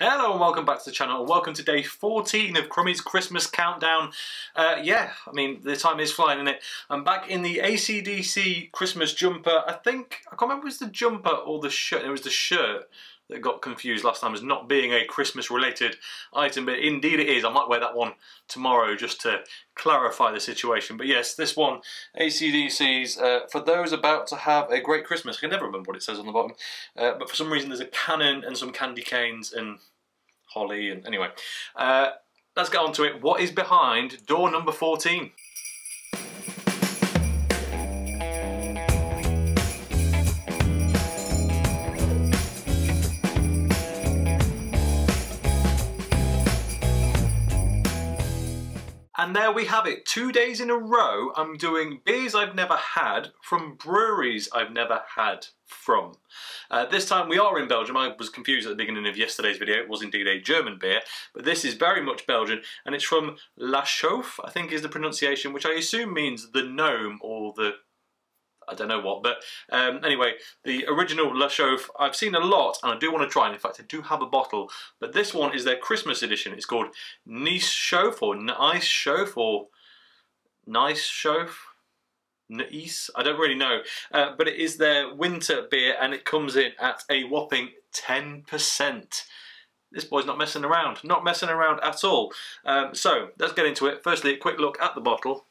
Hello and welcome back to the channel. Welcome to day 14 of Crumby's Christmas Countdown. Uh, yeah, I mean, the time is flying, isn't it? I'm back in the ACDC Christmas jumper. I think, I can't remember it was the jumper or the shirt. It was the shirt that got confused last time as not being a Christmas related item, but indeed it is. I might wear that one tomorrow just to clarify the situation. But yes, this one, ACDC's, uh, for those about to have a great Christmas. I can never remember what it says on the bottom, uh, but for some reason there's a cannon and some candy canes and holly, and anyway. Uh, let's get on to it. What is behind door number 14? And there we have it. Two days in a row, I'm doing beers I've never had from breweries I've never had from. Uh, this time we are in Belgium. I was confused at the beginning of yesterday's video. It was indeed a German beer, but this is very much Belgian, and it's from La Chouffe, I think is the pronunciation, which I assume means the gnome or the I don't know what, but um, anyway, the original La Chouffe, I've seen a lot and I do want to try, and in fact I do have a bottle, but this one is their Christmas edition. It's called N'Ice Chouffe or N'Ice Chouffe or N'Ice Chouffe. Nice, I don't really know, uh, but it is their winter beer and it comes in at a whopping 10%. This boy's not messing around, not messing around at all. Um, so let's get into it. Firstly, a quick look at the bottle.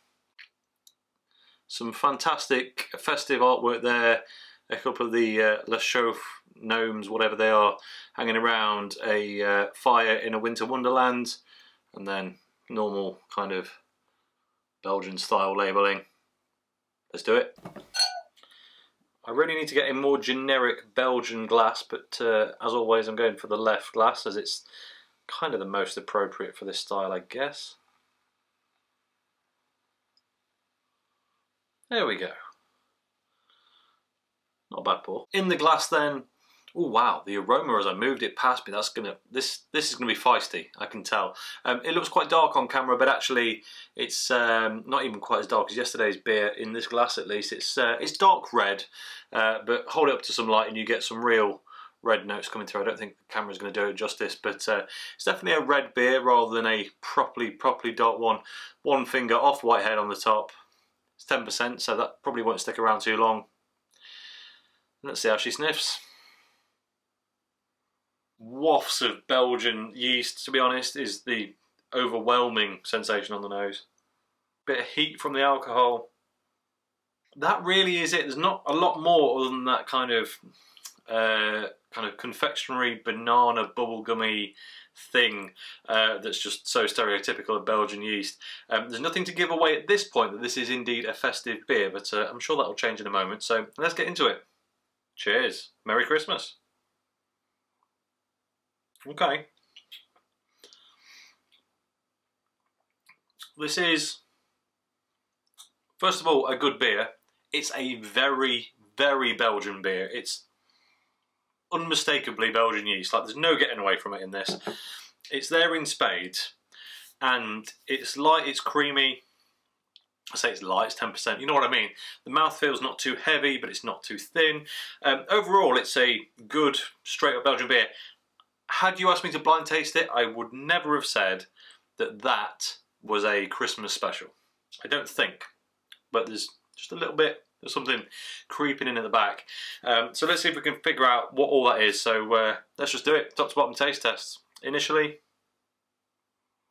Some fantastic festive artwork there. A couple of the uh, La Chouffe gnomes, whatever they are, hanging around a uh, fire in a winter wonderland. And then normal kind of Belgian style labelling. Let's do it. I really need to get a more generic Belgian glass, but uh, as always I'm going for the left glass as it's kind of the most appropriate for this style I guess. There we go. Not a bad pour. In the glass then, oh wow, the aroma as I moved it past me, that's gonna, this this is gonna be feisty, I can tell. Um, it looks quite dark on camera, but actually it's um, not even quite as dark as yesterday's beer, in this glass at least. It's, uh, it's dark red, uh, but hold it up to some light and you get some real red notes coming through. I don't think the camera's to do it justice, but uh, it's definitely a red beer rather than a properly, properly dark one. One finger off whitehead on the top, it's 10%, so that probably won't stick around too long. Let's see how she sniffs. Wafts of Belgian yeast, to be honest, is the overwhelming sensation on the nose. Bit of heat from the alcohol. That really is it. There's not a lot more other than that kind of uh, kind of confectionery, banana, bubblegummy thing uh, that's just so stereotypical of Belgian yeast. Um, there's nothing to give away at this point that this is indeed a festive beer, but uh, I'm sure that'll change in a moment. So let's get into it. Cheers. Merry Christmas. Okay. This is, first of all, a good beer. It's a very, very Belgian beer. It's unmistakably Belgian yeast. Like there's no getting away from it in this. It's there in spades, and it's light. It's creamy. I say it's light. It's ten percent. You know what I mean. The mouth feels not too heavy, but it's not too thin. Um, overall, it's a good straight up Belgian beer. Had you asked me to blind taste it, I would never have said that that was a Christmas special. I don't think, but there's just a little bit there's something creeping in at the back. Um, so let's see if we can figure out what all that is. So uh, let's just do it. Top to bottom taste test. Initially,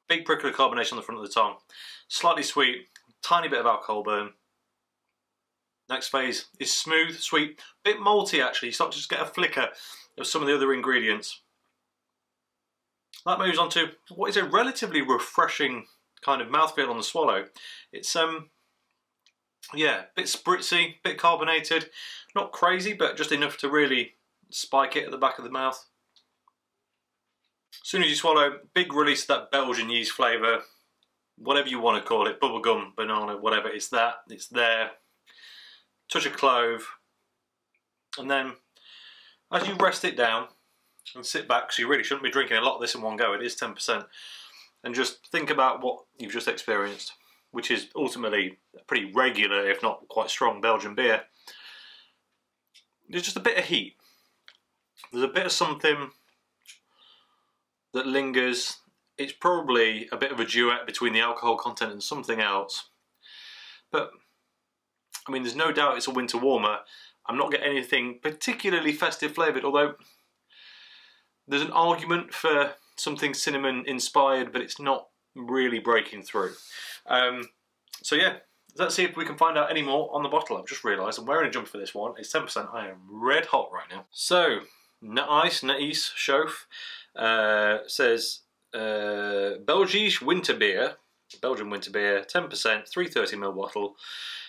big prickly carbonation on the front of the tongue. Slightly sweet, tiny bit of alcohol burn. Next phase is smooth, sweet, bit malty actually. You start to just get a flicker of some of the other ingredients. That moves on to what is a relatively refreshing kind of mouthfeel on the swallow. It's um yeah, bit spritzy, bit carbonated, not crazy, but just enough to really spike it at the back of the mouth. As soon as you swallow, big release of that Belgian yeast flavour, whatever you want to call it, bubblegum, banana, whatever, it's that, it's there. Touch of clove, and then as you rest it down and sit back, so you really shouldn't be drinking a lot of this in one go, it is 10%, and just think about what you've just experienced which is ultimately a pretty regular, if not quite strong, Belgian beer. There's just a bit of heat. There's a bit of something that lingers. It's probably a bit of a duet between the alcohol content and something else. But, I mean, there's no doubt it's a winter warmer. I'm not getting anything particularly festive flavoured, although there's an argument for something cinnamon inspired, but it's not really breaking through. Um, so yeah, let's see if we can find out any more on the bottle. I've just realised I'm wearing a jumper for this one. It's 10%. I am red hot right now. So, Nice, Nice, Chouffe uh, says uh, Belgisch winter beer, Belgian winter beer, 10%, 330ml bottle.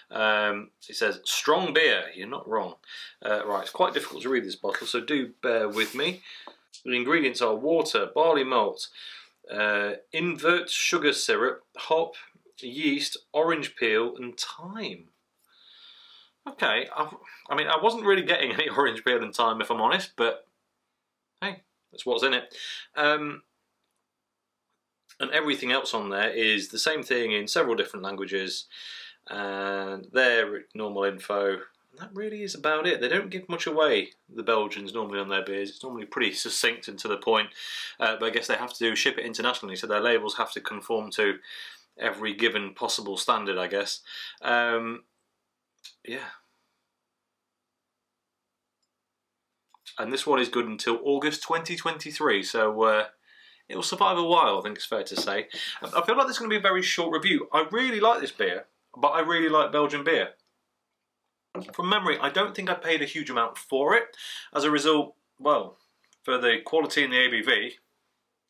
Um, it says strong beer. You're not wrong. Uh, right, it's quite difficult to read this bottle, so do bear with me. The ingredients are water, barley malt, uh, invert sugar syrup, hop, yeast, orange peel, and thyme. Okay, I, I mean, I wasn't really getting any orange peel and thyme, if I'm honest, but hey, that's what's in it. Um, and everything else on there is the same thing in several different languages, and their normal info. that really is about it. They don't give much away, the Belgians, normally on their beers. It's normally pretty succinct and to the point, uh, but I guess they have to ship it internationally, so their labels have to conform to every given possible standard, I guess. Um, yeah. And this one is good until August 2023, so uh, it will survive a while, I think it's fair to say. I feel like this is going to be a very short review. I really like this beer, but I really like Belgian beer. From memory, I don't think I paid a huge amount for it. As a result, well, for the quality and the ABV,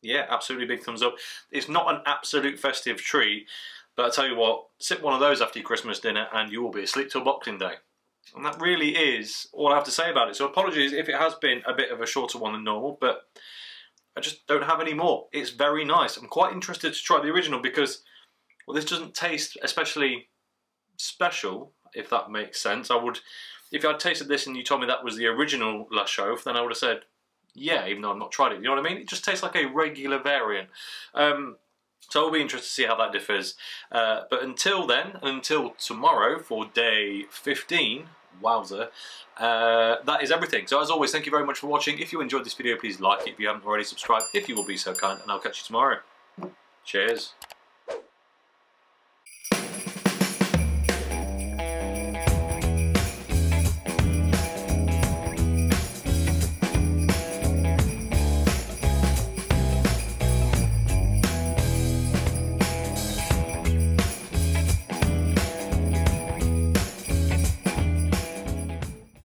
yeah, absolutely big thumbs up. It's not an absolute festive tree, but I tell you what, sip one of those after your Christmas dinner and you will be asleep till Boxing Day. And that really is all I have to say about it. So apologies if it has been a bit of a shorter one than normal, but I just don't have any more. It's very nice. I'm quite interested to try the original because, well, this doesn't taste especially special, if that makes sense. I would, if I'd tasted this and you told me that was the original La Chouffe, then I would have said, yeah, even though I've not tried it. You know what I mean? It just tastes like a regular variant. Um, so I'll be interested to see how that differs. Uh, but until then, until tomorrow for day 15, wowzer, uh, that is everything. So as always, thank you very much for watching. If you enjoyed this video, please like it. If you haven't already subscribed, if you will be so kind, and I'll catch you tomorrow. Cheers.